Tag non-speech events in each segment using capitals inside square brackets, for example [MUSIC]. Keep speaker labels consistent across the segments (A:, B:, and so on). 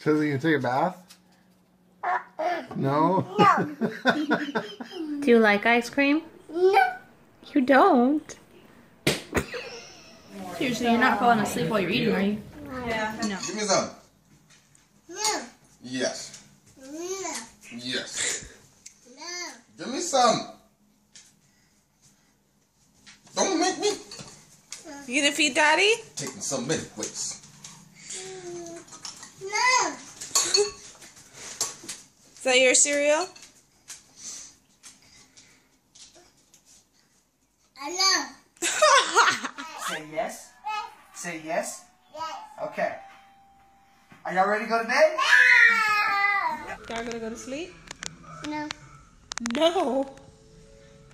A: Says he can take a bath? No?
B: Do you like ice cream?
C: No.
B: You don't.
D: Seriously, you're not falling asleep while you're eating, are you? Yeah. No.
E: Give me some.
C: No.
E: Yes.
C: No.
E: Yes.
C: No.
E: Give me some. Don't make me uh.
F: You gonna feed daddy?
E: taking so many ways.
C: No.
F: Is that your cereal?
C: I know.
G: Say yes. Say yes.
C: Yes.
G: Okay. Are y'all ready to go to bed?
F: Y'all gonna go to sleep?
C: No.
F: No.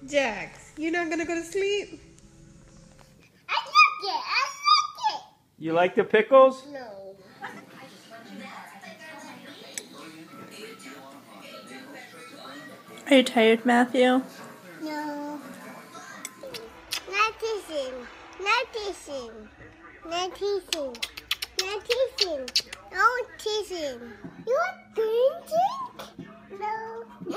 F: Jax, you're not gonna go to sleep?
C: I like it. I like it.
H: You like the pickles?
C: No.
D: Are you tired, Matthew?
C: No. Not teasing. Not teasing. Not teasing. Not teasing. No teasing. You want green drink? No. [LAUGHS]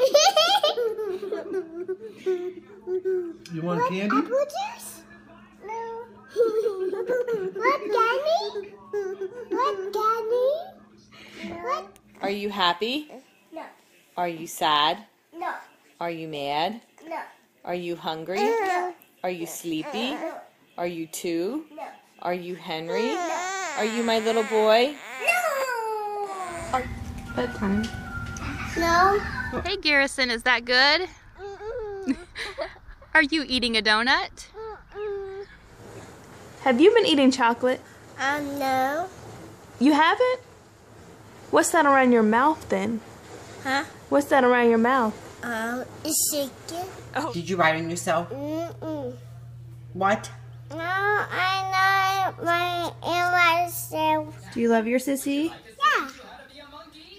A: You want
C: What,
A: candy?
C: Apple juice? No. [LAUGHS] what candy? What candy? What?
F: Are you happy?
C: No.
F: Are you sad?
C: No.
F: Are you mad?
C: No.
F: Are you hungry?
C: No.
F: Are you sleepy?
C: No.
F: Are you two?
C: No.
F: Are you Henry? No. Are you my little boy?
C: No.
D: Bedtime.
C: No.
B: Hey, Garrison, is that good? [LAUGHS] Are you eating a donut?
D: Have you been eating chocolate?
C: Um, no.
D: You haven't? What's that around your mouth then?
C: Huh?
D: What's that around your mouth?
C: Um, it's Oh.
F: Did you write on yourself?
C: Mm-mm.
F: What?
C: No, I know my in myself.
D: Do you love your sissy?
C: Yeah.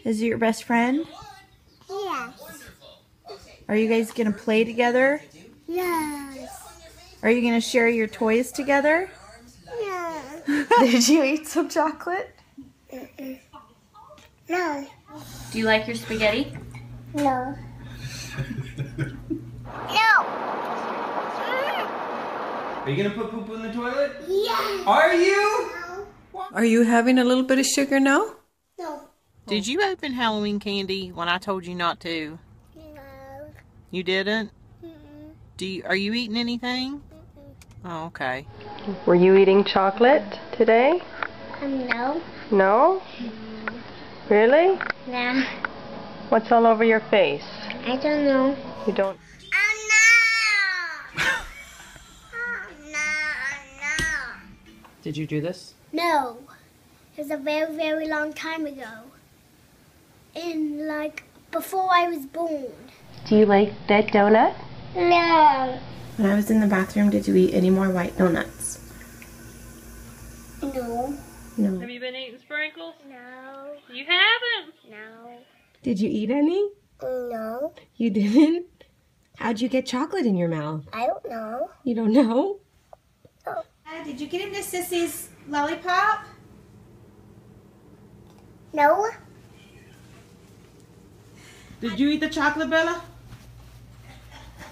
D: Is it your best friend?
C: Yes.
D: Are you guys gonna play together?
C: Yes.
D: Are you gonna share your toys together?
C: Yeah. [LAUGHS]
D: Did you eat some chocolate? Mm -mm.
C: No.
B: Do you like your spaghetti?
C: No. no.
H: Are you gonna put poop in the toilet?
C: Yeah.
H: Are you? No.
F: Are you having a little bit of sugar now?
C: No.
F: Did you open Halloween candy when I told you not to?
C: No.
F: You didn't?
C: Mm-mm.
F: Do you, are you eating anything? Oh, okay.
I: Were you eating chocolate today?
C: Um, no.
I: No? Really?
C: No.
I: What's all over your face?
C: I don't know.
I: You don't.
C: Oh, no. oh, no, no.
F: Did you do this?
C: No. It was a very, very long time ago. And, like, before I was born.
I: Do you like that donut?
C: No.
D: When I was in the bathroom, did you eat any more white donuts?
C: No.
D: No.
B: Have you been eating sprinkles?
C: No.
B: You haven't.
C: No.
D: Did you eat any?
C: No.
D: You didn't? How'd you get chocolate in your mouth?
C: I don't know.
D: You don't know?
F: Did you get into Sissy's lollipop?
C: No.
F: Did you eat the chocolate, Bella?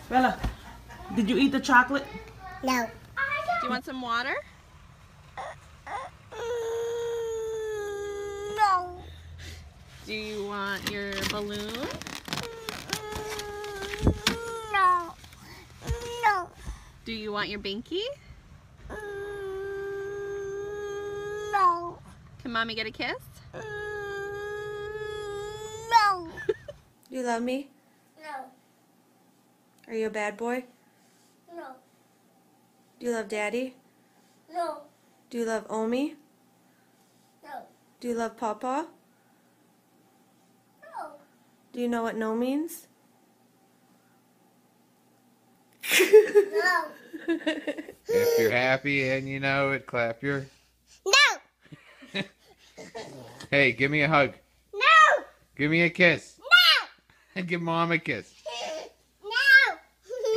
F: Bella, did you eat the chocolate?
C: No.
F: Do you want some water?
C: No.
F: Do you want your balloon?
C: No. No.
F: Do you want your binky?
C: No.
F: Can mommy get a kiss?
C: Mm,
D: no. [LAUGHS] You love me?
C: No.
D: Are you a bad boy?
C: No.
D: Do you love daddy?
C: No.
D: Do you love Omi?
C: No.
D: Do you love Papa?
C: No.
D: Do you know what no means? [LAUGHS]
C: No. [LAUGHS]
J: If you're happy and you know it, clap your.
C: No.
J: Hey, give me a hug.
C: No.
J: Give me a kiss.
C: No.
J: And [LAUGHS] give mom a kiss. [LAUGHS]
C: No.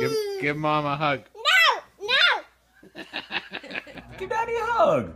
C: [LAUGHS]
J: Give give mom a hug.
C: No. No.
H: Give daddy a hug.